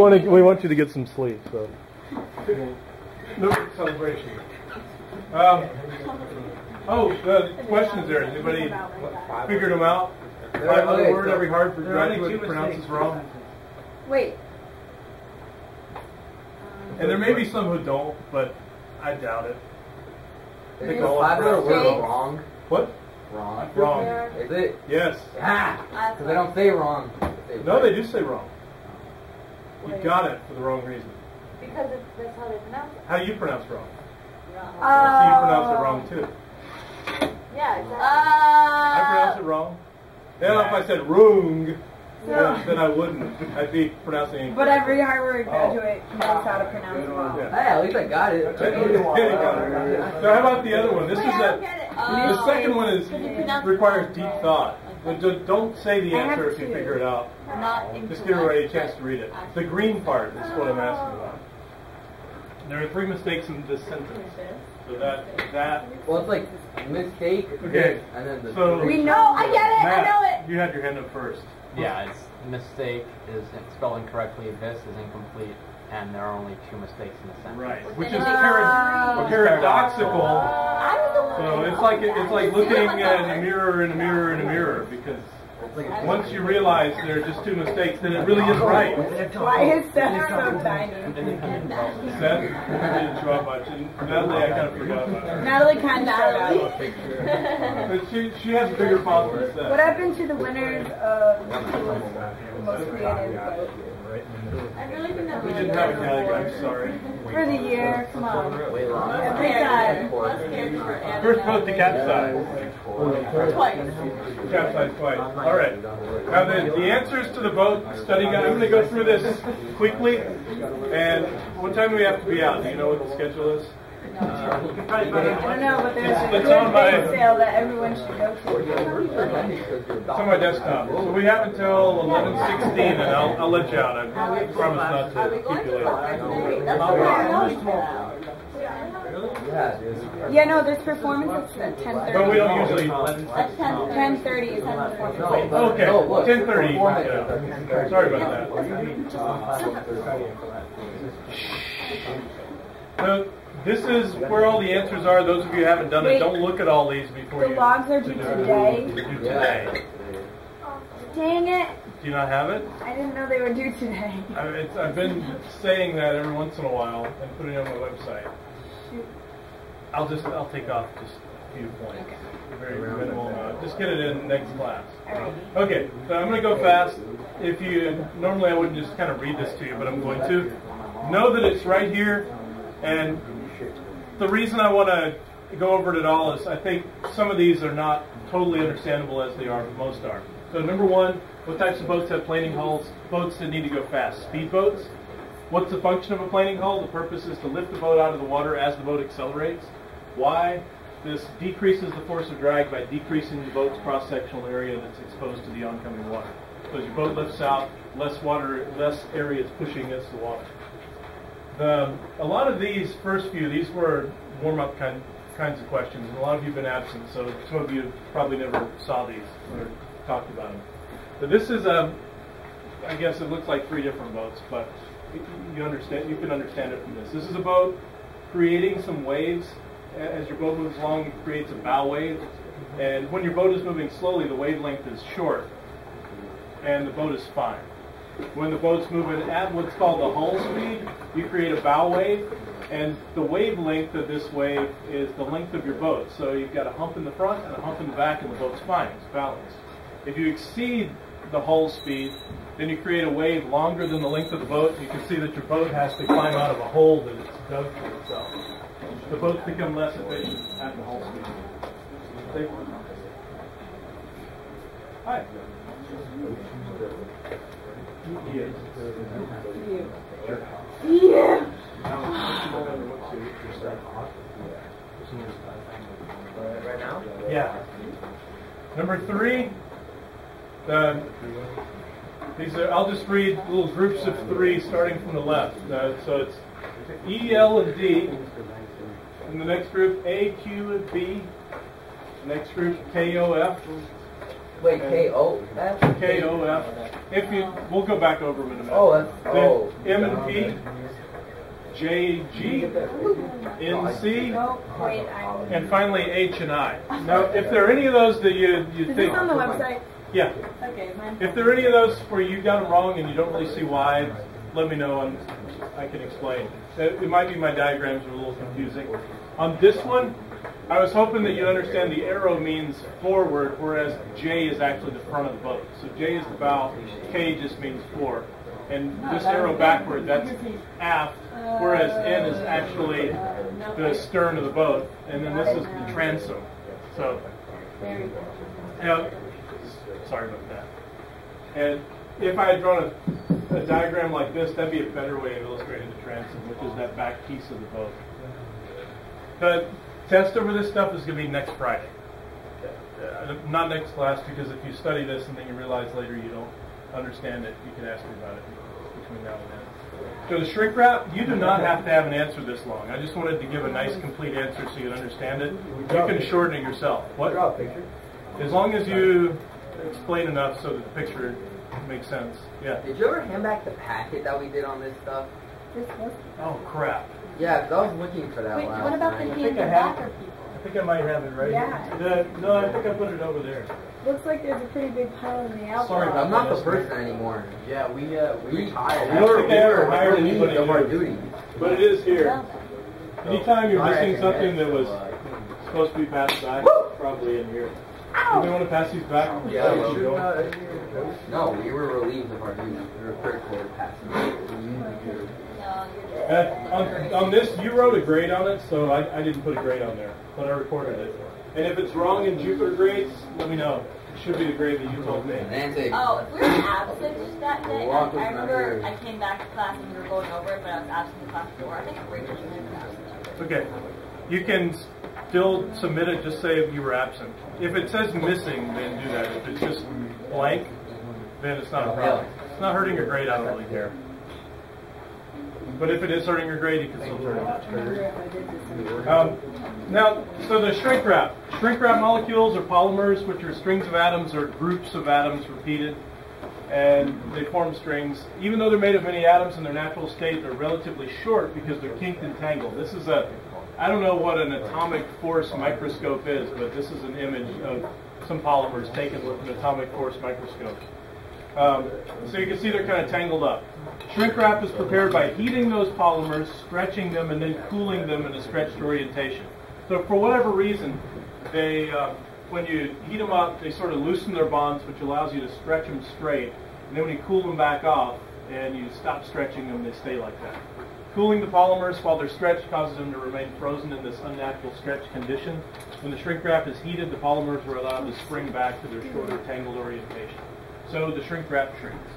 We want, to, we want you to get some sleep, so. No celebration. Um, oh, the questions there. Anybody figured them out? Five letter okay, word so every Harvard there are only graduate two pronounces wrong. Wait. And there may be some who don't, but I doubt it. Is Think the all five letter word mistakes. wrong? What? Wrong. Wrong. Is it? Yes. Ah! Because they don't say wrong. They No, right. they do say wrong. You got it for the wrong reason. Because it's, that's how they pronounce it. How do you pronounce wrong? Uh, So you pronounce it wrong too. Yeah, exactly. I pronounce it wrong. Then if I said wrong, then, then I wouldn't. I'd be pronouncing it. But every Harvard graduate knows how to pronounce it wrong. Yeah. Hey, at least I got it. So how about the other one? This is Wait, I don't that. get it. The Oh. second one is Because you pronounce it requires deep thought. But don't- don't say the answer if you to. figure it out. Not Just give everybody a chance to read it. actually- The green part is what I'm oh. asking about. There are three mistakes in this sentence. So that that Well, it's like mistake, Okay. and then the. So- We know. Oh, I get it. I know it. you had your hand up first. Yeah, it's mistake is spelled incorrectly. This is incomplete, and there are only two mistakes in the sentence. Right, which is Uh, parad- paradoxical. I was the one. So it's like it's like looking in a mirror in a mirror in a mirror because once you realize there are just two mistakes, then it really is right. Why is Seth so tiny? Seth didn't show up much, and Natalie I kind of forgot about her. Natalie kind of Natalie. But she she has a bigger problem than Seth. What happened to the winners of who was the most creative vote? I really think that We didn't have a category. I'm sorry. for the year? Come on. Way long. Every time. Let's get. First boat to capsize. Twice. Capsize twice. All right. Now the, the answers to the vote study guide. I'm going to go through this quickly. And what time do we have to be out? Do you know what the schedule is? I don't know, but there's a It's good on my- bake sale that everyone should go to. It's on my desktop. So we have until 11:16, and I'll, I'll let you out. I promise not to keep you later. That's the I know Yeah. Yeah, no, there's performance at 10:30. But we don't usually. At 10. 10:30 is when the performance. No, is. but- Okay, no, 10:30. Yeah. Sorry about that. So this is where all the answers are. Those of you who haven't done it, don't look at all these before The you. logs are due do today. Due today. Dang it! Do you not have it? I didn't know they were due today. I, it's, I've been saying that every once in a while and putting it on my website. I'll just I'll take off just a few points, very minimal amount. Just get it in next class. Alrighty. Okay, so I'm going to go fast. If you normally I wouldn't just kind of read this to you, but I'm going to. Know that it's right here, and the reason I want to go over it at all is I think some of these are not totally understandable as they are, but most are. So number one, what types of boats have planing hulls? Boats that need to go fast. Speed boats. What's the function of a planing hull? The purpose is to lift the boat out of the water as the boat accelerates. Why? This decreases the force of drag by decreasing the boat's cross-sectional area that's exposed to the oncoming water. So as your boat lifts out, less water, less area is pushing against the water. The, a lot of these first few, these were warm-up kind, kinds of questions, and a lot of you have been absent, so some of you probably never saw these or talked about them. But this is a, I guess it looks like three different boats, but you- you understand, you can understand it from this. This is a boat creating some waves. As your boat moves along, it creates a bow wave, mm-hmm. and when your boat is moving slowly, the wavelength is short, and the boat is fine. When the boat's moving at what's called the hull speed, you create a bow wave, and the wavelength of this wave is the length of your boat. So you've got a hump in the front and a hump in the back, and the boat's fine, it's balanced. If you exceed the hull speed, then you create a wave longer than the length of the boat. You can see that your boat has to climb out of a hole that it's dug for itself. The boats become less efficient at the hull speed. Hi. Yeah. Yeah. Number three, the, these are, I'll just read little groups of three starting from the left. Uh, so it's E, L, and D. In the next group, A, Q, and B. Next group, K, O, F. Wait, K O F? K O F. If you, we'll go back over them in a minute. Oh, that's Then oh. M and P, J G, N C, oh, No, oh, wait, I'm. and finally H and I. Now, if there are any of those that you you Is think, this on the website? yeah, Okay, if there are any of those where you got them wrong and you don't really see why, let me know and I can explain. It, it might be my diagrams are a little confusing. On this one, I was hoping that you understand the arrow means forward, whereas J is actually the front of the boat. So J is the bow, K just means fore. And this arrow backward, that's aft, whereas N is actually the stern of the boat, and then this is the transom. So, good. yeah, sorry about that. And if I had drawn a, a diagram like this, that'd be a better way of illustrating the transom, which is that back piece of the boat. The test over this stuff is going to be next Friday. Uh, not next class, because if you study this and then you realize later you don't understand it, you can ask me about it between now and then. So the shrink wrap, you do not have to have an answer this long. I just wanted to give a nice complete answer so you'd understand it. You can shorten it yourself. What? Draw a picture. As long as you explain enough so that the picture makes sense. Yeah. Did you ever hand back the packet that we did on this stuff? This was. Oh crap. Yeah, 'cause I was looking for that Wait, last what about the night. think I have- backer people? I think I might have it right Yeah. here. The- no, I think I put it over there. Looks like there's a pretty big pile in the outfit. Sorry about I'm not the person anymore. Yeah, we uh, we retired. I don't think I hired relieved anybody of our to- duties. But it is here. Well, Anytime you're missing I something that was that's, supposed to be passed back, it's probably in here. Do we want to pass these back? Yeah, Let well, you go. uh, No, we were relieved of our duty. We were critical of passing. no, you're good. Uh, on, on this, you wrote a grade on it, so I, I didn't put a grade on there, but I recorded it. And if it's wrong in Jupiter grades, let me know. It should be the grade that you told me. Nancy. Oh, if we were absent that day, I, Walk with I remember. I came back to class and we were going over it, but I was absent in class before. I think Rachel should have been absent. Okay. You can still submit it, just say you were absent. If it says missing, then do that. If it's just blank, then it's not a problem. It's not hurting your grade, I don't really care. But if it is hurting your grade, you can still turn it I remember if I did this. Um, now, so the shrink wrap. Shrink wrap molecules are polymers, which are strings of atoms or groups of atoms repeated, and they form strings. Even though they're made of many atoms in their natural state, they're relatively short because they're kinked and tangled. This is a, I don't know what an atomic force microscope is, but this is an image of some polymers taken with an atomic force microscope. Um, so you can see they're kind of tangled up. Shrink wrap is prepared by heating those polymers, stretching them, and then cooling them in a stretched orientation. So for whatever reason, they uh, when you heat them up, they sort of loosen their bonds, which allows you to stretch them straight. And then when you cool them back off and you stop stretching them, they stay like that. Cooling the polymers while they're stretched causes them to remain frozen in this unnatural stretch condition. When the shrink wrap is heated, the polymers are allowed to spring back to their shorter tangled orientation. So the shrink wrap shrinks.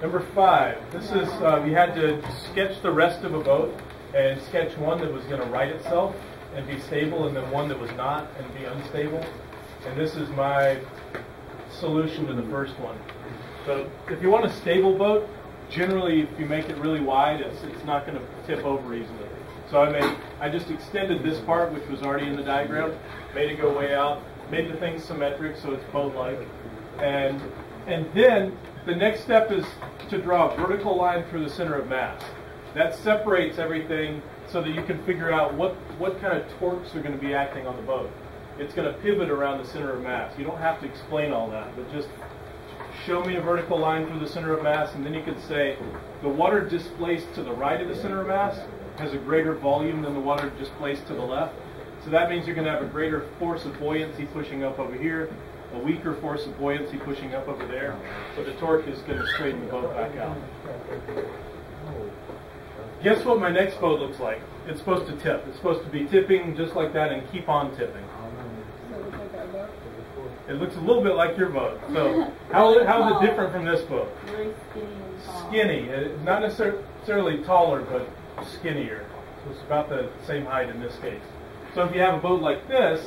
Number five, this is, uh, we had to sketch the rest of a boat and sketch one that was going to right itself and be stable and then one that was not and be unstable. And this is my solution to the first one. So if you want a stable boat, generally if you make it really wide, it's, it's not going to tip over easily. So I made, I just extended this part, which was already in the diagram, made it go way out, made the thing symmetric so it's boat-like. And, and then the next step is to draw a vertical line through the center of mass. That separates everything so that you can figure out what, what kind of torques are going to be acting on the boat. It's going to pivot around the center of mass. You don't have to explain all that, but just show me a vertical line through the center of mass, and then you can say the water displaced to the right of the center of mass has a greater volume than the water displaced to the left. So that means you're going to have a greater force of buoyancy pushing up over here, a weaker force of buoyancy pushing up over there. So the torque is going to straighten the boat back out. Guess what my next boat looks like? It's supposed to tip. It's supposed to be tipping just like that and keep on tipping. It looks like our boat. It looks a little bit like your boat. So how, how is it different from this boat? Skinny and. Skinny, uh, not necessarily taller, but skinnier. So it's about the same height in this case. So if you have a boat like this,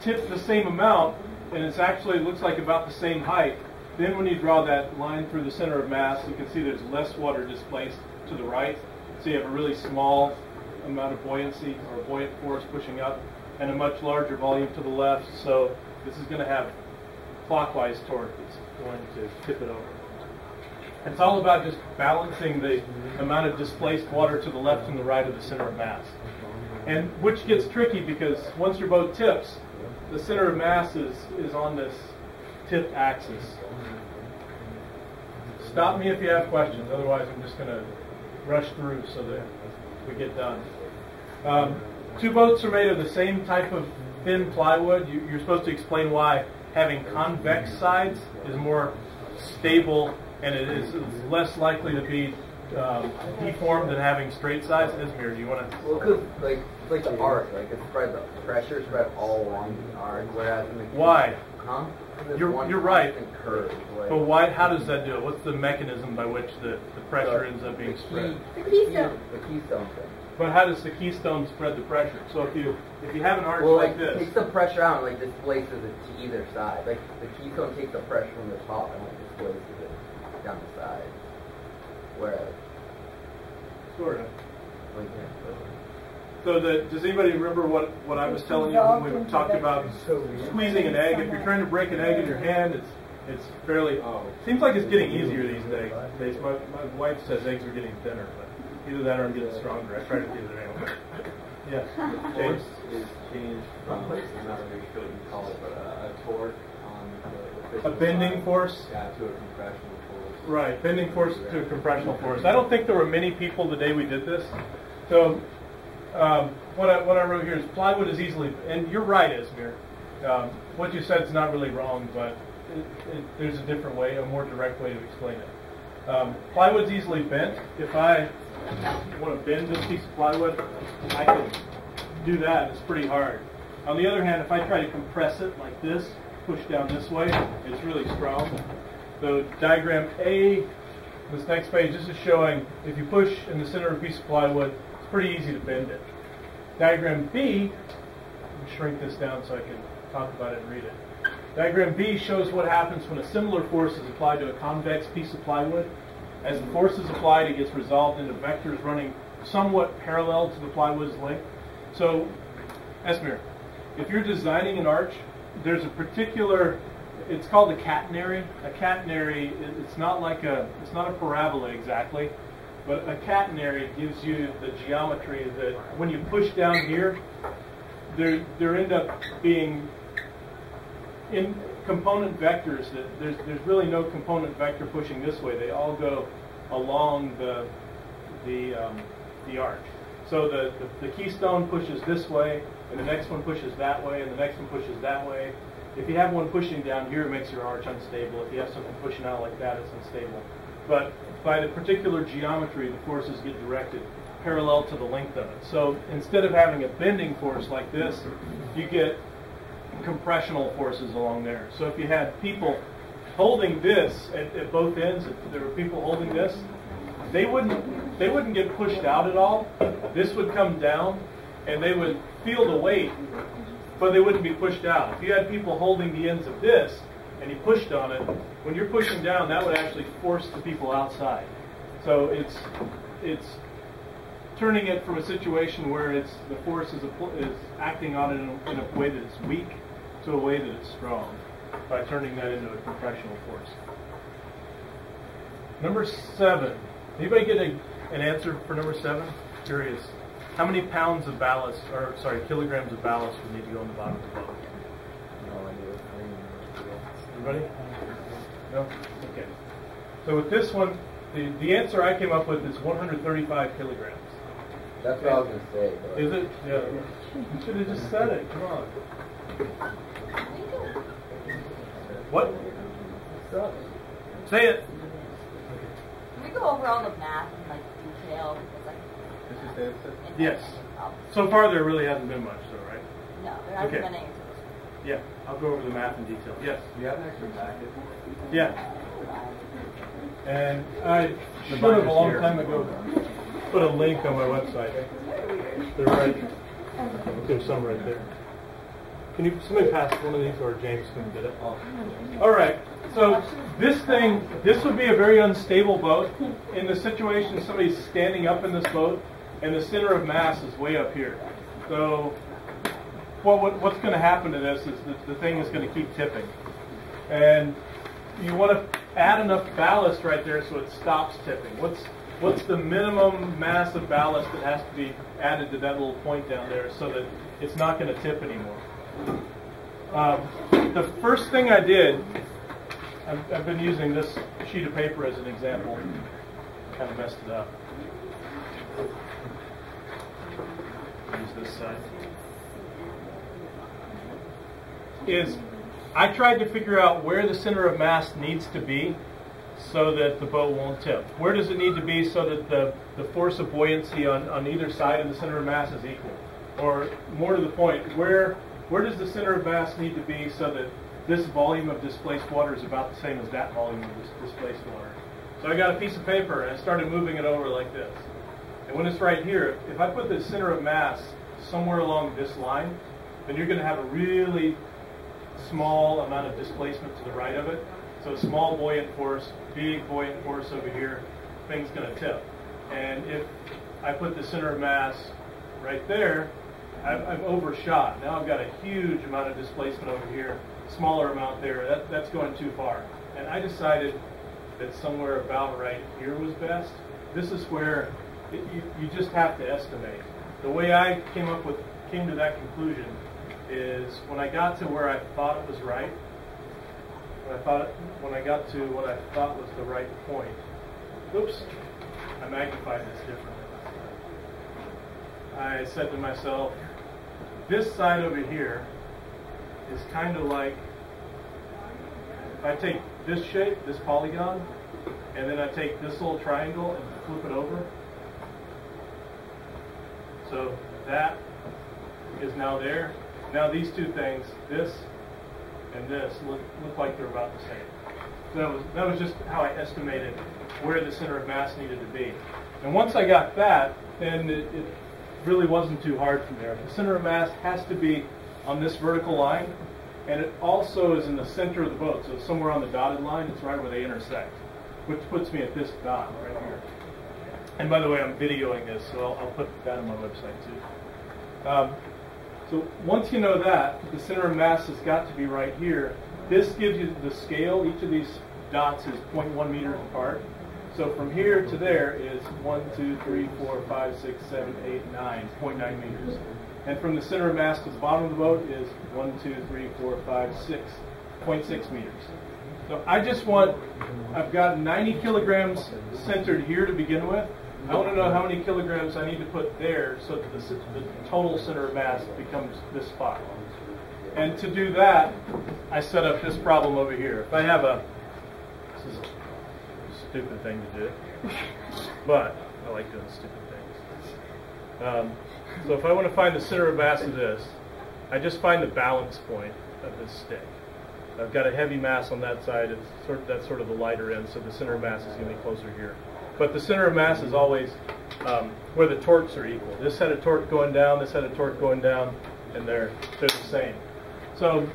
tipped the same amount, and it's actually looks like about the same height, then when you draw that line through the center of mass, you can see there's less water displaced to the right. So you have a really small amount of buoyancy or buoyant force pushing up, and a much larger volume to the left. So this is going to have clockwise torque that's going to tip it over. It's all about just balancing the amount of displaced water to the left and the right of the center of mass. And which gets tricky because once your boat tips, the center of mass is, is on this tip axis. Stop me if you have questions, otherwise I'm just going to rush through so that we get done. Um, two boats are made of the same type of thin plywood. You, you're supposed to explain why having convex sides is more stable and it is less likely to be um, deformed than having straight sides. Esmir, do you want to? Well, because like like the arc, like it spread the pressure spread all along the arc, whereas in the Why? Huh? 'Cause it's You're- you're right. Curve, like, But why? How does that do it? What's the mechanism by which the, the pressure ends up being the spread? The keystone. The keystone thing. But how does the keystone spread the pressure? So if you if you have an arch Well, like like, this, takes the pressure out and like displaces it to either side. Like the keystone takes the pressure from the top and like displaces it down the side. Whereas, sort of. like, So the, does anybody remember what, what I was telling you when we talked about squeezing an egg? If you're trying to break an egg in your hand, it's it's fairly oh, seems like it's getting easier these days. days. My, my wife says eggs are getting thinner, but either that or I'm getting stronger. I tried it the other day. Yes, The James. force is changed from, I'm not really sure what you call it, but a, a torque on the, the A bending side. force. Yeah, to a compressional force. Right, bending force to compressional force. I don't think there were many people the day we did this. So um, what, I, what I wrote here is plywood is easily, and you're right, Esmir. Um, what you said is not really wrong, but it, it, there's a different way, a more direct way to explain it. Um, plywood's easily bent. If I want to bend this piece of plywood, I can do that. It's pretty hard. On the other hand, if I try to compress it like this, push down this way, it's really strong. So diagram A, this next page, this is showing if you push in the center of a piece of plywood, it's pretty easy to bend it. Diagram B, let me shrink this down so I can talk about it and read it. Diagram B shows what happens when a similar force is applied to a convex piece of plywood. As the force is applied, it gets resolved into vectors running somewhat parallel to the plywood's length. So, Esmir, if you're designing an arch, there's a particular, it's called a catenary. A catenary, it's not like a, it's not a parabola exactly, but a catenary gives you the geometry that when you push down here, there, there end up being in component vectors that there's, there's really no component vector pushing this way. They all go along the, the, um, the arch. So the, the, the keystone pushes this way, and the next one pushes that way, and the next one pushes that way. If you have one pushing down here, it makes your arch unstable. If you have something pushing out like that, it's unstable. But by the particular geometry, the forces get directed parallel to the length of it. So instead of having a bending force like this, you get compressional forces along there. So if you had people holding this at, at both ends, if there were people holding this, they wouldn't they wouldn't get pushed out at all. This would come down, and they would feel the weight, but they wouldn't be pushed out. If you had people holding the ends of this and you pushed on it, when you're pushing down, that would actually force the people outside. So it's it's turning it from a situation where it's the force is, is acting on it in a, in a way that it's weak to a way that it's strong by turning that into a compressional force. Number seven. Anybody get a, an answer for number seven? Curious. How many pounds of ballast, or sorry, kilograms of ballast would need to go in the bottom of the boat? no idea. I don't even know. Everybody? No? Okay. So with this one, the, the answer I came up with is 135 kilograms. That's what I was gonna say. But Is it? Yeah. You should have just said it. Come on. What? Say it. Can we go over all the math and like detail? Because like, Yes. oh, So far, there really hasn't been much, though, right? no, there hasn't Okay. been any to. Yeah. I'll go over the math in detail. Yes. Do you have an extra packet? Yeah. And I The should have a long here. time ago put a link on my website. They're right. There's some right there. Can you somebody pass one of these, or James can get it? All right. So this thing, this would be a very unstable boat. In the situation, somebody's standing up in this boat, and the center of mass is way up here. So what, what what's going to happen to this is the thing is going to keep tipping. And you want to add enough ballast right there so it stops tipping. What's what's the minimum mass of ballast that has to be added to that little point down there so that it's not going to tip anymore? Um, the first thing I did, I've, I've been using this sheet of paper as an example. Kind of messed it up. Is I tried to figure out where the center of mass needs to be so that the boat won't tip. Where does it need to be so that the, the force of buoyancy on, on either side of the center of mass is equal? Or more to the point, where where does the center of mass need to be so that this volume of displaced water is about the same as that volume of dis- displaced water? So I got a piece of paper and I started moving it over like this. And when it's right here, if I put the center of mass somewhere along this line, then you're going to have a really small amount of displacement to the right of it. So a small buoyant force, big buoyant force over here, thing's going to tip. And if I put the center of mass right there, I've, I've overshot. Now I've got a huge amount of displacement over here, smaller amount there. That, that's going too far. And I decided that somewhere about right here was best. This is where it, you, you just have to estimate. The way I came up with came to that conclusion is when I got to where I thought it was right, when I thought when I got to what I thought was the right point. Oops, I magnified this differently. I said to myself, this side over here is kind of like if I take this shape, this polygon, and then I take this little triangle and flip it over. So that is now there. Now these two things, this and this, look, look like they're about the same. So that was, that was just how I estimated where the center of mass needed to be. And once I got that, then it, it really wasn't too hard from there. The center of mass has to be on this vertical line, and it also is in the center of the boat. So somewhere on the dotted line, it's right where they intersect, which puts me at this dot right here. And by the way, I'm videoing this, so I'll, I'll put that on my website too. Um, so once you know that, the center of mass has got to be right here. This gives you the scale. Each of these dots is 0.1 meters apart. So from here to there is 1, 2, 3, 4, 5, 6, 7, 8, 9, 0.9 meters. And from the center of mass to the bottom of the boat is 1, 2, 3, 4, 5, 6, 0.6 meters. So I just want, I've got 90 kilograms centered here to begin with. I want to know how many kilograms I need to put there so that the, the total center of mass becomes this spot. And to do that, I set up this problem over here. If I have a, this is a stupid thing to do, but I like doing stupid things. Um, so if I want to find the center of mass of this, I just find the balance point of this stick. I've got a heavy mass on that side. It's sort of, that's sort of the lighter end, so the center of mass is going to be closer here. But the center of mass is always um, where the torques are equal. This had a torque going down, this had a torque going down, and they're they're the same. So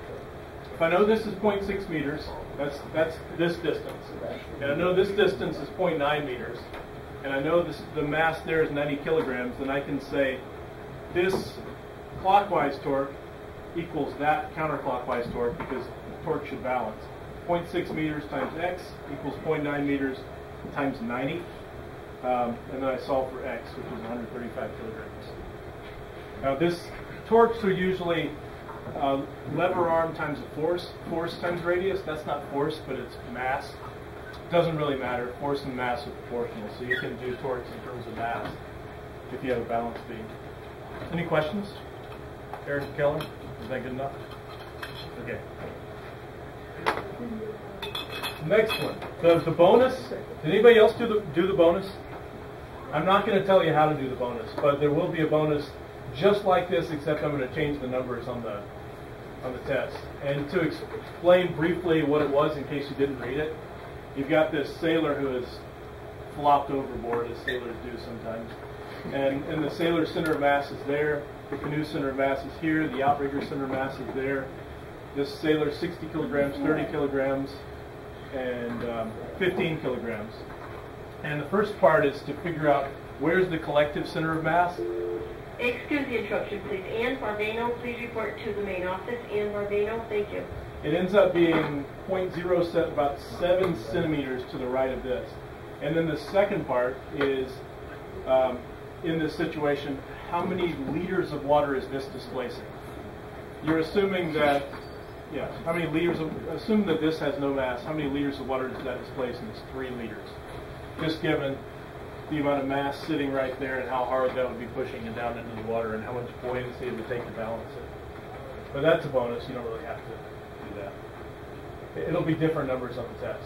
if I know this is 0.6 meters, that's that's this distance, and I know this distance is 0.9 meters, and I know this the mass there is 90 kilograms, then I can say this clockwise torque equals that counterclockwise torque because the torque should balance. 0.6 meters times x equals 0.9 meters times 90. Um, and then I solve for x, which is 135 kilograms. Now this torques are usually uh, lever arm times the force, force times radius. That's not force, but it's mass. Doesn't really matter. Force and mass are proportional, so you can do torques in terms of mass if you have a balance beam. Any questions? Eric Keller, is that good enough? Okay. Next one, the, the bonus. Did anybody else do the do the bonus? I'm not going to tell you how to do the bonus, but there will be a bonus just like this, except I'm going to change the numbers on the on the test. And to explain briefly what it was, in case you didn't read it, you've got this sailor who has flopped overboard, as sailors do sometimes. And, and the sailor center of mass is there. The canoe center of mass is here. The outrigger center of mass is there. This sailor 60 kilograms, 30 kilograms, and um, 15 kilograms. And the first part is to figure out where's the collective center of mass. Excuse the interruption, please. Ann Barbano, please report to the main office. Ann Barbano, thank you. It ends up being 0.0 set about seven centimeters to the right of this. And then the second part is, um, in this situation, how many liters of water is this displacing? You're assuming that, yeah, how many liters of, assume that this has no mass, how many liters of water does that displace? And it's three liters. Just given the amount of mass sitting right there and how hard that would be pushing it down into the water and how much buoyancy it would take to balance it. But that's a bonus, you don't really have to do that. It'll be different numbers on the test.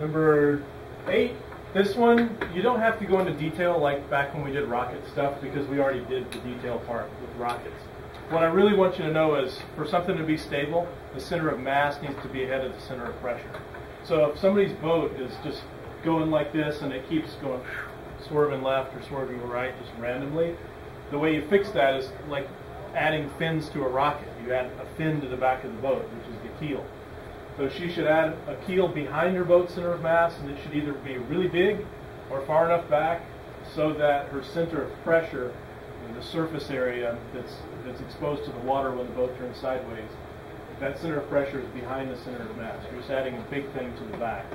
Number eight, this one, you don't have to go into detail like back when we did rocket stuff because we already did the detail part with rockets. What I really want you to know is for something to be stable, the center of mass needs to be ahead of the center of pressure. So if somebody's boat is just going like this and it keeps going swerving left or swerving right just randomly, the way you fix that is like adding fins to a rocket. You add a fin to the back of the boat, which is the keel. So she should add a keel behind her boat center of mass, and it should either be really big or far enough back so that her center of pressure, the surface area that's that's exposed to the water when the boat turns sideways, that center of pressure is behind the center of mass. You're just adding a big thing to the back.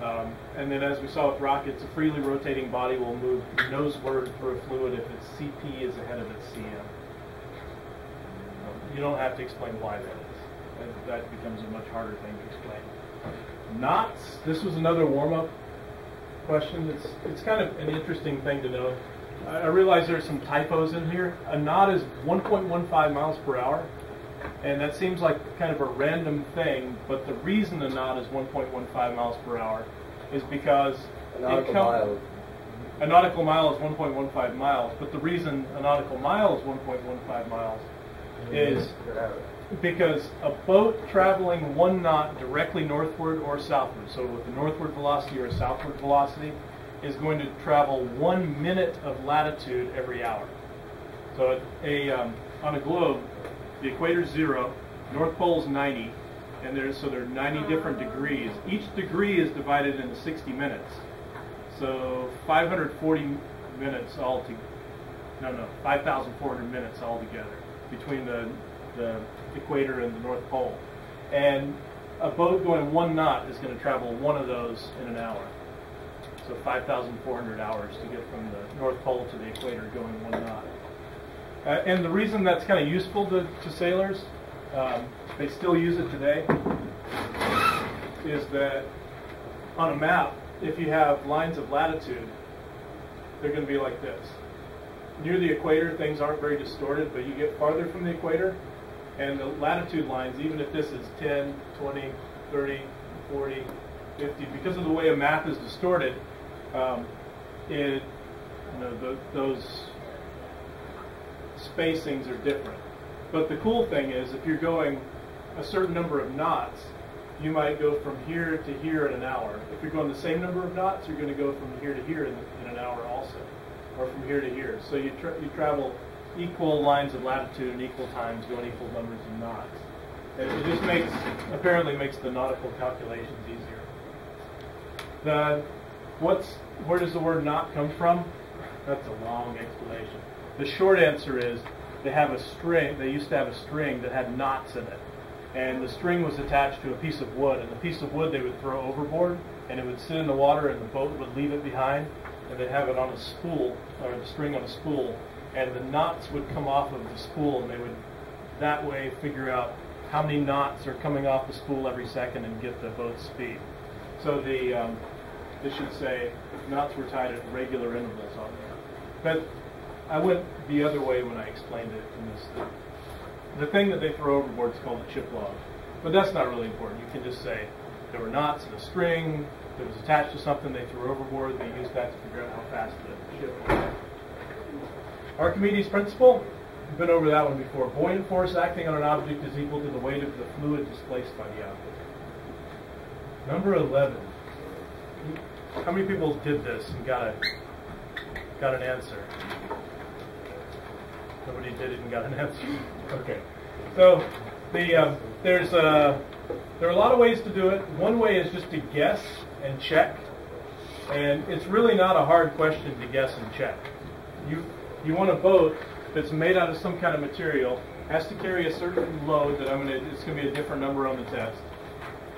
Um, and then as we saw with rockets, a freely rotating body will move noseward through a fluid if its CP is ahead of its CM. You don't have to explain why that is. That, that becomes a much harder thing to explain. Knots, this was another warm-up question. It's, it's kind of an interesting thing to know. I, realize there's some typos in here. A knot is 1.15 miles per hour. And that seems like kind of a random thing, but the reason a knot is 1.15 miles per hour is because A nautical mile. a nautical mile is 1.15 miles, but the reason a nautical mile is 1.15 miles is because a boat traveling one knot directly northward or southward, so with a northward velocity or a southward velocity, is going to travel one minute of latitude every hour. So a um, on a globe, the equator is zero, North Pole is 90, and there's so there are 90 different degrees. Each degree is divided into 60 minutes. So 540 minutes all to, no, no, 5,400 minutes altogether between the, the equator and the North Pole. And a boat going one knot is going to travel one of those in an hour. So 5,400 hours to get from the North Pole to the equator going one knot. Uh, and the reason that's kind of useful to, to sailors, um, they still use it today, is that on a map, if you have lines of latitude, they're going to be like this. Near the equator, things aren't very distorted, but you get farther from the equator, and the latitude lines, even if this is 10, 20, 30, 40, 50, because of the way a map is distorted, um, it, you know, the, those spacings are different. But the cool thing is, if you're going a certain number of knots, you might go from here to here in an hour. If you're going the same number of knots, you're going to go from here to here in, in an hour also, or from here to here. So you, tra- you travel equal lines of latitude and equal times going equal numbers of knots. It, it just makes, apparently makes the nautical calculations easier. The, what's, where does the word knot come from? That's a long explanation. The short answer is they have a string, they used to have a string that had knots in it. And the string was attached to a piece of wood, and the piece of wood they would throw overboard, and it would sit in the water, and the boat would leave it behind, and they'd have it on a spool, or the string on a spool, and the knots would come off of the spool, and they would that way figure out how many knots are coming off the spool every second and get the boat's speed. So the um, this should say knots were tied at regular intervals on there. But I went the other way when I explained it in this thing. The thing that they throw overboard is called a chip log. But that's not really important. You can just say there were knots in a string that was attached to something they threw overboard. They used that to figure out how fast the ship went. Archimedes' principle, we've been over that one before. Buoyant force acting on an object is equal to the weight of the fluid displaced by the object. Number 11. How many people did this and got a got an answer? Nobody did it and got an answer. Okay. So the um, there's uh, there are a lot of ways to do it. One way is just to guess and check, and it's really not a hard question to guess and check. You you want a boat that's made out of some kind of material has to carry a certain load that I'm gonna. It's gonna be a different number on the test.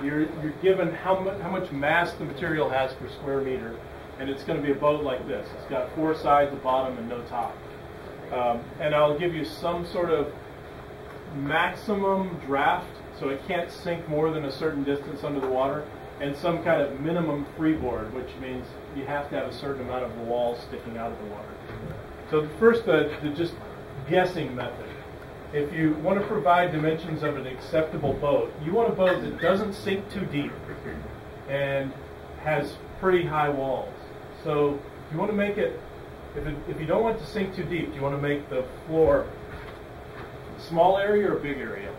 You're you're given how much how much mass the material has per square meter, and it's going to be a boat like this. It's got four sides, a bottom, and no top. Um, and I'll give you some sort of maximum draft, so it can't sink more than a certain distance under the water, and some kind of minimum freeboard, which means you have to have a certain amount of the walls sticking out of the water. So first, the, the just guessing method. If you want to provide dimensions of an acceptable boat, you want a boat that doesn't sink too deep and has pretty high walls. So you want to make it, if, it, if you don't want it to sink too deep, do you want to make the floor small area or big area?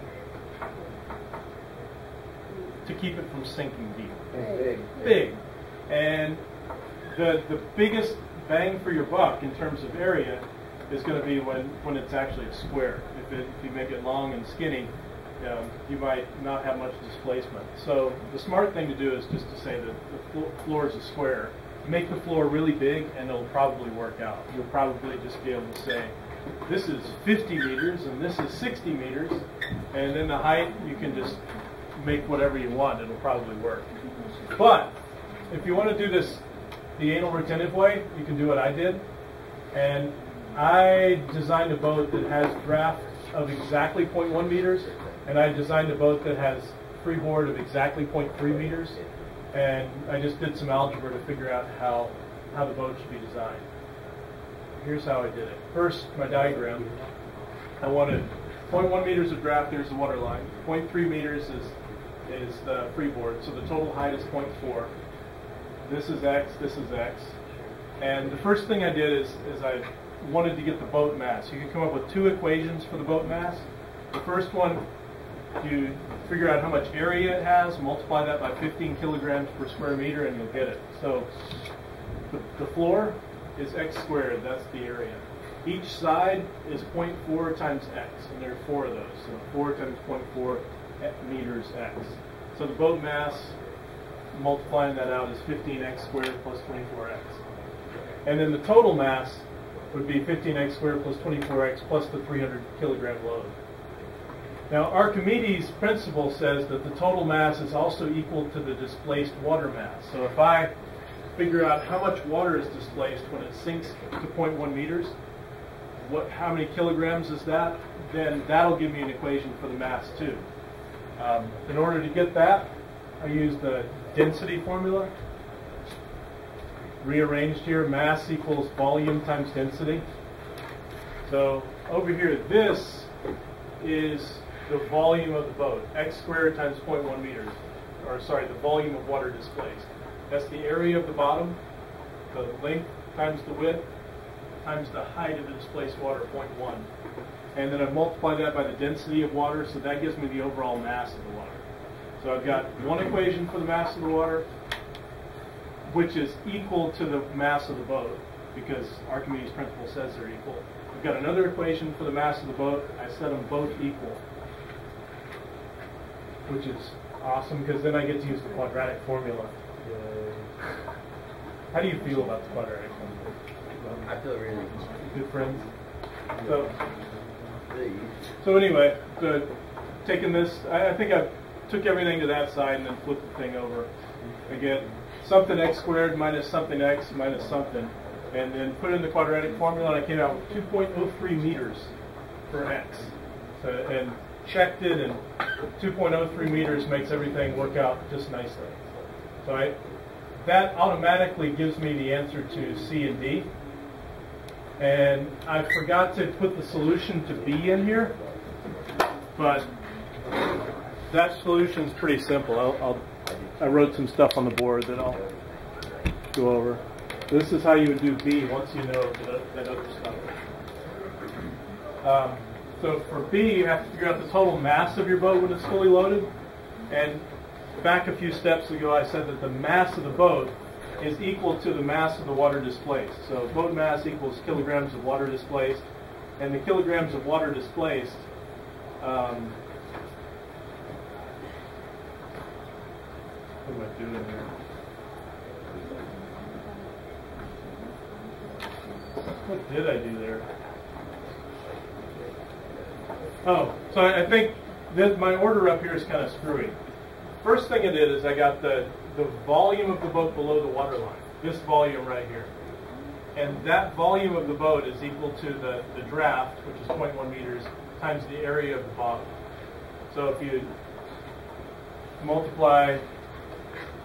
To keep it from sinking deep. Big. Big. And the, the biggest bang for your buck in terms of area is going to be when, when it's actually a square. If, it, if you make it long and skinny, um, you might not have much displacement. So the smart thing to do is just to say that the flo- floor is a square. Make the floor really big, and it'll probably work out. You'll probably just be able to say, this is 50 meters and this is 60 meters, and then the height you can just make whatever you want. It'll probably work. But if you want to do this the anal retentive way, you can do what I did, and I designed a boat that has draft of exactly 0.1 meters, and I designed a boat that has freeboard of exactly 0.3 meters, and I just did some algebra to figure out how, how the boat should be designed. Here's how I did it. First, my diagram, I wanted 0.1 meters of draft, there's the water line. 0.3 meters is, is the freeboard, so the total height is 0.4. This is x, this is x. And the first thing I did is, is I wanted to get the boat mass. You can come up with two equations for the boat mass. The first one, you figure out how much area it has, multiply that by 15 kilograms per square meter, and you'll get it. So the, the floor is x squared, that's the area. Each side is 0.4 times x, and there are four of those. So 4 times 0.4 meters x. So the boat mass, multiplying that out, is 15x squared plus 24x. And then the total mass would be 15x squared plus 24x plus the 300 kilogram load. Now, Archimedes' principle says that the total mass is also equal to the displaced water mass. So if I figure out how much water is displaced when it sinks to 0.1 meters, what, how many kilograms is that? Then that'll give me an equation for the mass too. Um, in order to get that, I use the density formula. Rearranged here, mass equals volume times density. So over here, this is the volume of the boat, x squared times 0.1 meters, or sorry, the volume of water displaced. That's the area of the bottom, the length times the width, times the height of the displaced water, 0.1. And then I multiply that by the density of water, so that gives me the overall mass of the water. So I've got one equation for the mass of the water, which is equal to the mass of the boat, because Archimedes' principle says they're equal. I've got another equation for the mass of the boat. I set them both equal, which is awesome, because then I get to use the quadratic formula. How do you feel about the quadratic formula? I feel really, Good friends? So, so anyway, the, taking this, I, I think I took everything to that side and then flipped the thing over. Get something x squared minus something x minus something, and then put in the quadratic formula, and I came out with 2.03 meters for x. So, and checked it, and 2.03 meters makes everything work out just nicely. So I, that automatically gives me the answer to C and D. And I forgot to put the solution to B in here, but that solution is pretty simple. I'll, I'll, I wrote some stuff on the board that I'll go over. This is how you would do B once you know that, other stuff. Um, so for B, you have to figure out the total mass of your boat when it's fully loaded. And back a few steps ago, I said that the mass of the boat is equal to the mass of the water displaced. So boat mass equals kilograms of water displaced, and the kilograms of water displaced. Um, what am I doing here? What did I do there? Oh, so I think that my order up here is kind of screwy. First thing I did is I got the, the volume of the boat below the water line, this volume right here. And that volume of the boat is equal to the, the draft, which is 0.1 meters, times the area of the bottom. So if you multiply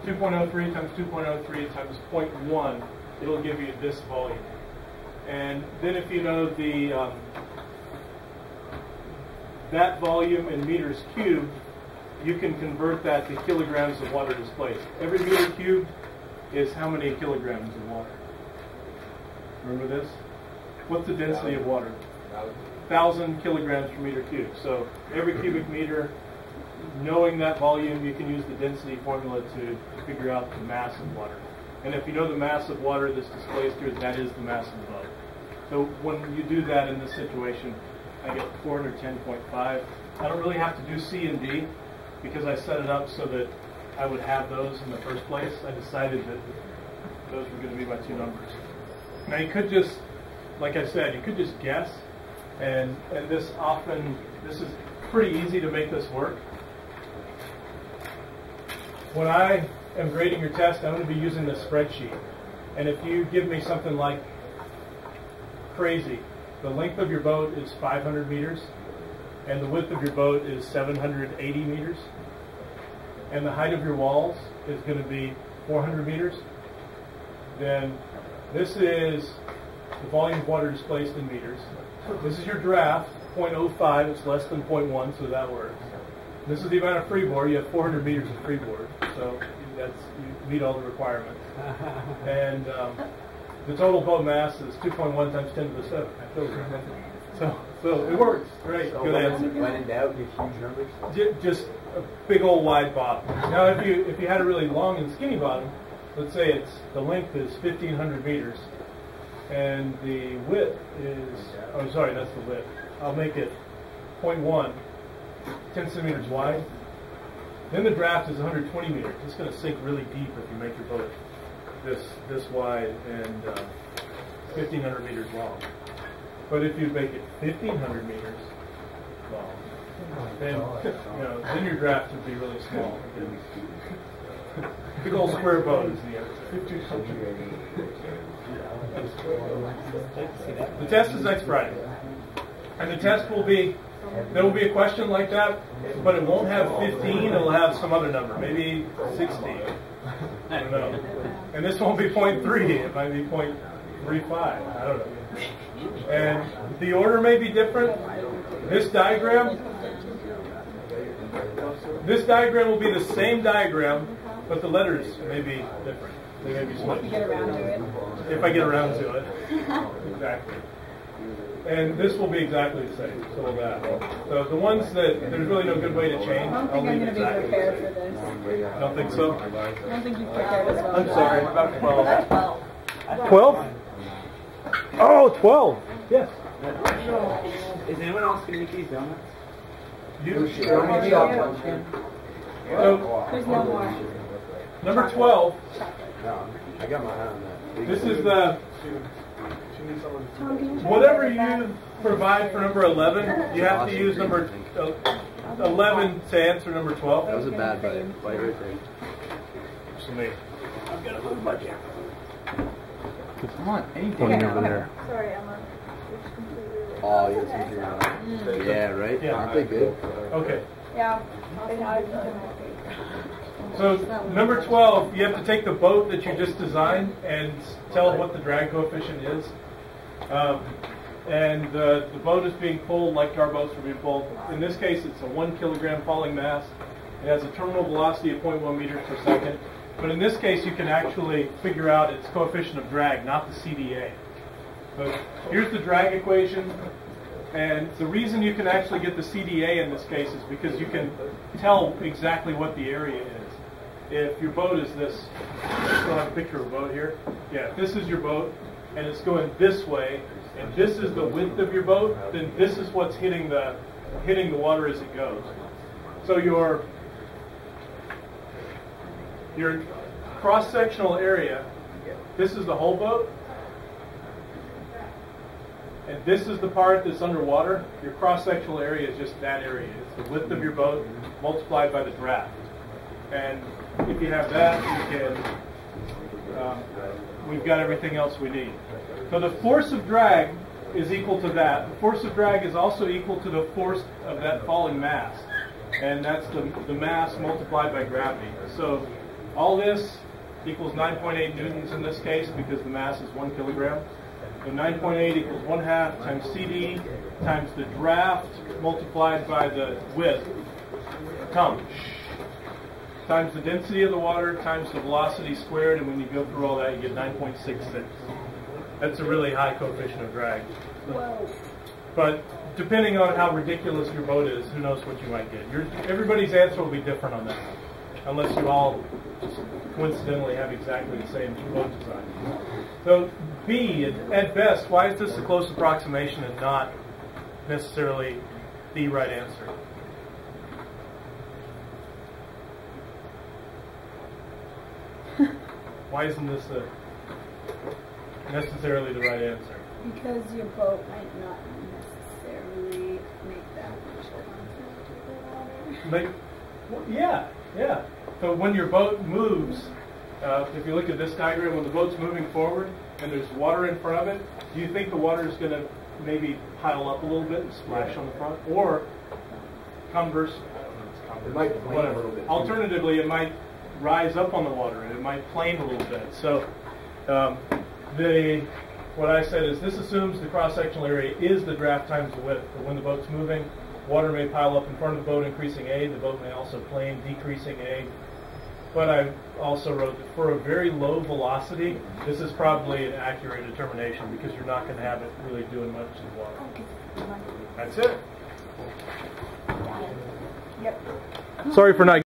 2.03 times 2.03 times 0.1, it'll give you this volume. And then if you know the um, that volume in meters cubed, you can convert that to kilograms of water displaced. Every meter cubed is how many kilograms of water? Remember this? What's the density of water? 1,000 kilograms per meter cubed. So every cubic meter, knowing that volume, you can use the density formula to figure out the mass of water. And if you know the mass of water that's displaced here, that is the mass of the boat. So when you do that in this situation, I get 410.5. I don't really have to do C and D because I set it up so that I would have those in the first place. I decided that those were going to be my two numbers. Now you could just, like I said, you could just guess, and and this often this is pretty easy to make this work. When I am grading your test, I'm going to be using this spreadsheet, and if you give me something like crazy, the length of your boat is 500 meters, and the width of your boat is 780 meters, and the height of your walls is going to be 400 meters, then this is the volume of water displaced in meters. This is your draft, 0.05, it's less than 0.1, so that works. This is the amount of freeboard, you have 400 meters of freeboard, so that's, you meet all the requirements. And um, the total boat mass is 2.1 times 10 to the 7. So, so it works. Great. So Good when, answer. when in doubt, give huge numbers. Ju- Just a big old wide bottom. Now, if you if you had a really long and skinny bottom, let's say it's the length is 1,500 meters, and the width is oh sorry that's the width. I'll make it 0.1, 10 centimeters wide. Then the draft is 120 meters. It's going to sink really deep if you make your boat this this wide and uh, 1,500 meters long. But if you make it 1,500 meters long, then you know then your draft would be really small. Big old square boat is the answer. The test is next Friday, and the test will be there will be a question like that, but it won't have 15. It'll have some other number, maybe 60. I don't know. And this won't be 0.3. It might be 0.35. I don't know. And the order may be different. This diagram, this diagram will be the same diagram, but the letters may be different. They may be switched. Get around to it. If I get around to it. Exactly. And this will be exactly the same. So will that. So the ones that there's really no good way to change, I don't I'll think I'm going to be exactly the prepared for this. I don't think so. I don't think you've prepared as well. I'm sorry, about 12. That's 12? Oh, 12. Yes. Is anyone else gonna eat these donuts? You, Maybe I'll punch in. so, There's no more. number 12, I got my eye on that. this is the, Tom, can you try whatever you provide for number 11, you have to use number uh, 11 to answer number 12. That was a bad bite. Bite right there. So me. Pointing over there. that? Sorry, Emma. It's completely- Oh, you got some here. Yeah, right? Yeah. Aren't they good? Okay. Yeah. So number 12, you have to take the boat that you just designed and tell what the drag coefficient is. Um, and the, the boat is being pulled like our boats are being pulled. In this case, it's a one kilogram falling mass. It has a terminal velocity of 0.1 meters per second. But in this case, you can actually figure out its coefficient of drag, not the CDA. So here's the drag equation. And the reason you can actually get the CDA in this case is because you can tell exactly what the area is. If your boat is this, I still have a picture of a boat here. Yeah, this is your boat, and it's going this way, and this is the width of your boat, then this is what's hitting the hitting the water as it goes. So your your cross-sectional area, this is the whole boat. and this is the part that's underwater, your cross-sectional area is just that area. It's the width of your boat multiplied by the draft. And if you have that, you can, um, we've got everything else we need. So the force of drag is equal to that. The force of drag is also equal to the force of that falling mass. And that's the, the mass multiplied by gravity. So all this equals 9.8 newtons in this case because the mass is one kilogram. So 9.8 equals 1 half times CD times the draft multiplied by the width, come, times the density of the water times the velocity squared, and when you go through all that, you get 9.66. That's a really high coefficient of drag. Whoa. But depending on how ridiculous your boat is, who knows what you might get. Your, everybody's answer will be different on that, unless you all just coincidentally have exactly the same boat design. So B, at, at best, why is this a close approximation and not necessarily the right answer? Why isn't this a necessarily the right answer? Because your boat might not necessarily make that much contact with the water. Like, well, yeah, yeah. So when your boat moves, uh, if you look at this diagram, when the boat's moving forward and there's water in front of it, do you think the water is going to maybe pile up a little bit and splash on the front, or converse? It might plane a whatever. little bit. Alternatively, it might rise up on the water and it might plane a little bit. So um, the what I said is this assumes the cross-sectional area is the draft times the width. But when the boat's moving, water may pile up in front of the boat, increasing A. The boat may also plane, decreasing A. But I also wrote that for a very low velocity, this is probably an accurate determination because you're not going to have it really doing much to the water. That's it. Yep. Sorry for not.